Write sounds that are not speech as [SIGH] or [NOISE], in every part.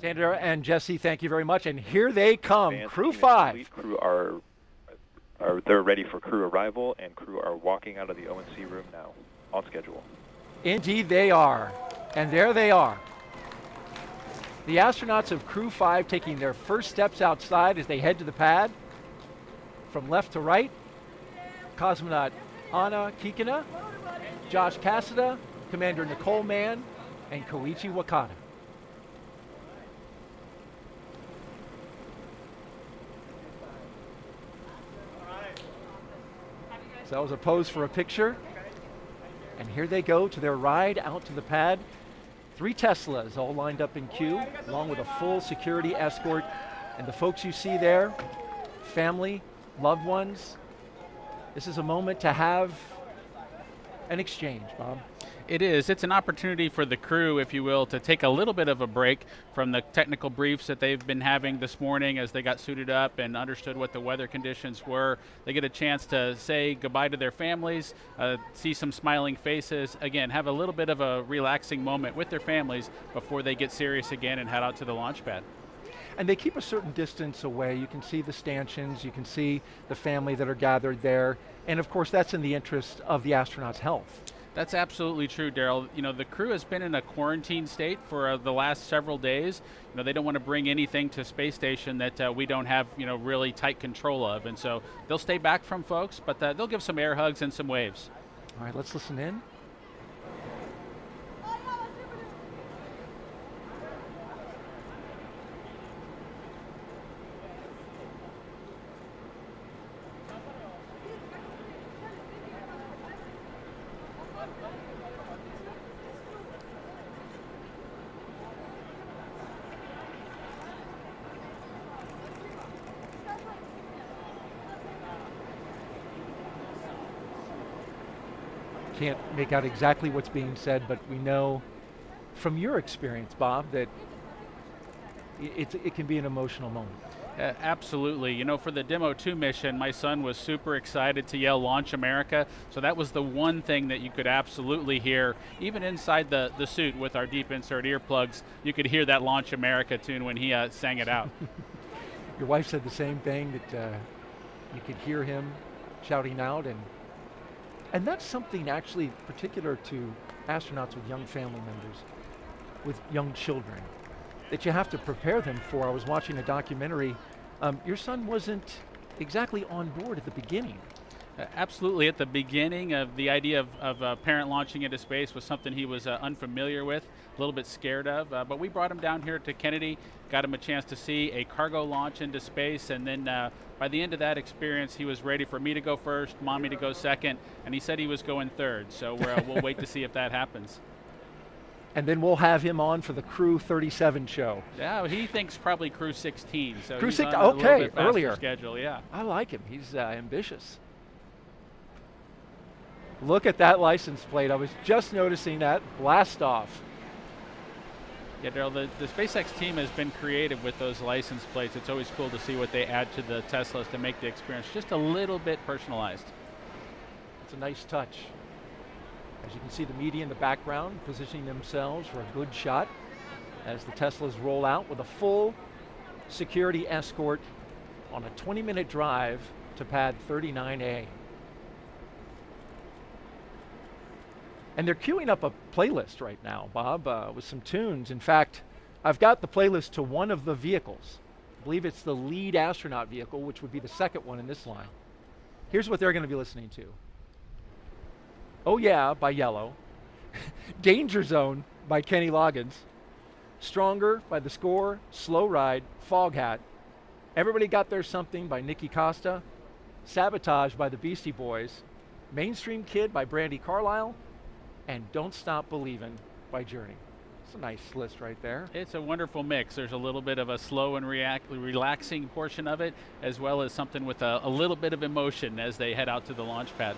Sandra and Jesse, thank you very much. And here they come, Advanced Crew 5. Crew are, are they're ready for crew arrival, and crew are walking out of the ONC room now, on schedule. Indeed, they are. And there they are. The astronauts of Crew 5 taking their first steps outside as they head to the pad. From left to right, cosmonaut Anna Kikina, Josh Cassada, Commander Nicole Mann, and Koichi Wakata. So that was a pose for a picture. And here they go to their ride out to the pad. Three Teslas all lined up in queue, along with a full security escort. And the folks you see there, family, loved ones. This is a moment to have an exchange, Bob. It is. It's an opportunity for the crew, if you will, to take a little bit of a break from the technical briefs that they've been having this morning as they got suited up and understood what the weather conditions were. They get a chance to say goodbye to their families, uh, see some smiling faces. Again, have a little bit of a relaxing moment with their families before they get serious again and head out to the launch pad. And they keep a certain distance away. You can see the stanchions, you can see the family that are gathered there. And of course, that's in the interest of the astronauts' health. That's absolutely true, Daryl. You know, the crew has been in a quarantine state for uh, the last several days. You know, they don't want to bring anything to space station that uh, we don't have, you know, really tight control of. And so they'll stay back from folks, but uh, they'll give some air hugs and some waves. All right, let's listen in. Can't make out exactly what's being said, but we know from your experience, Bob, that i- it's, it can be an emotional moment. Uh, absolutely. You know, for the Demo 2 mission, my son was super excited to yell Launch America. So that was the one thing that you could absolutely hear. Even inside the, the suit with our deep insert earplugs, you could hear that Launch America tune when he uh, sang it out. [LAUGHS] Your wife said the same thing that uh, you could hear him shouting out, and and that's something actually particular to astronauts with young family members, with young children, that you have to prepare them for. I was watching a documentary. Um, your son wasn't exactly on board at the beginning. Uh, Absolutely. At the beginning of the idea of, of a parent launching into space was something he was uh, unfamiliar with, a little bit scared of. Uh, but we brought him down here to Kennedy, got him a chance to see a cargo launch into space, and then uh, by the end of that experience, he was ready for me to go first, mommy to go second, and he said he was going third. So uh, we'll wait to see if that happens. And then we'll have him on for the Crew 37 show. Yeah, he thinks probably Crew 16. So Crew 16 on a little okay, earlier. schedule. Yeah. I like him. He's uh, ambitious. Look at that license plate. I was just noticing that. Blast off. Yeah, Daryl, the, the SpaceX team has been creative with those license plates. It's always cool to see what they add to the Teslas to make the experience just a little bit personalized. It's a nice touch. As you can see, the media in the background positioning themselves for a good shot as the Teslas roll out with a full security escort on a 20 minute drive to pad 39A. And they're queuing up a playlist right now, Bob, uh, with some tunes. In fact, I've got the playlist to one of the vehicles. I believe it's the lead astronaut vehicle, which would be the second one in this line. Here's what they're going to be listening to Oh Yeah by Yello, [LAUGHS] Danger Zone by Kenny Loggins, Stronger by The Score, Slow Ride, Foghat, Everybody Got Their Something by Nikka Costa, Sabotage by the Beastie Boys, Mainstream Kid by Brandi Carlile, and Don't Stop Believin' by Journey. It's a nice list right there. It's a wonderful mix. There's a little bit of a slow and react, relaxing portion of it, as well as something with a, a little bit of emotion as they head out to the launch pad.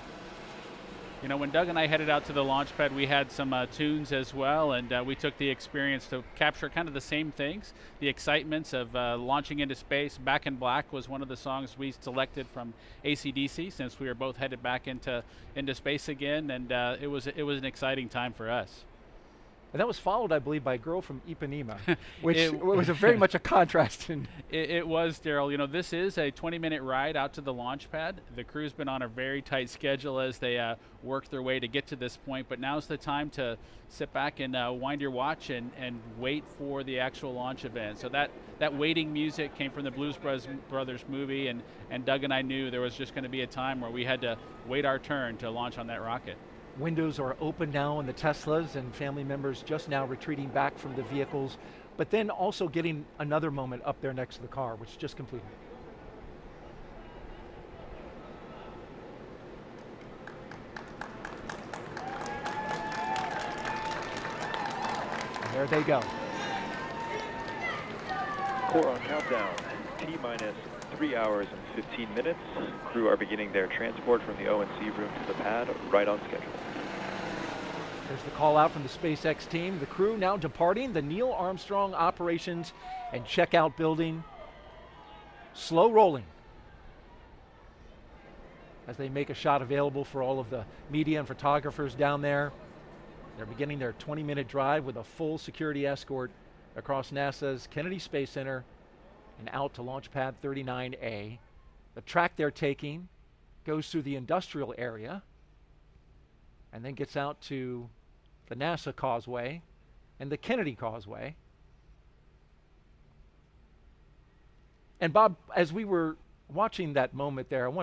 You know, when Doug and I headed out to the launch pad, we had some uh, tunes as well, and uh, we took the experience to capture kind of the same things. The excitements of uh, launching into space. Back in Black was one of the songs we selected from AC/DC since we were both headed back into into space again, and uh, it was it was an exciting time for us. And that was followed, I believe, by a girl from Ipanema, [LAUGHS] which It- was a very much a contrast. In [LAUGHS] It, it was, Daryl. You know, this is a 20 minute ride out to the launch pad. The crew's been on a very tight schedule as they uh, work their way to get to this point, but now's the time to sit back and uh, wind your watch and, and wait for the actual launch event. So that, that waiting music came from the Blues Bros- Brothers movie, and, and Doug and I knew there was just going to be a time where we had to wait our turn to launch on that rocket. Windows are open now in the Teslas, and family members just now retreating back from the vehicles, but then also getting another moment up there next to the car, which just completed. There they go. Core on countdown. T minus three hours and 15 minutes. Crew are beginning their transport from the ONC room to the pad right on schedule. There's the call out from the SpaceX team. The crew now departing the Neil Armstrong Operations and Checkout Building. Slow rolling as they make a shot available for all of the media and photographers down there. They're beginning their 20 minute drive with a full security escort across NASA's Kennedy Space Center and out to Launch Pad 39A. The track they're taking goes through the industrial area and then gets out to the NASA Causeway and the Kennedy Causeway. And Bob, as we were watching that moment there, I want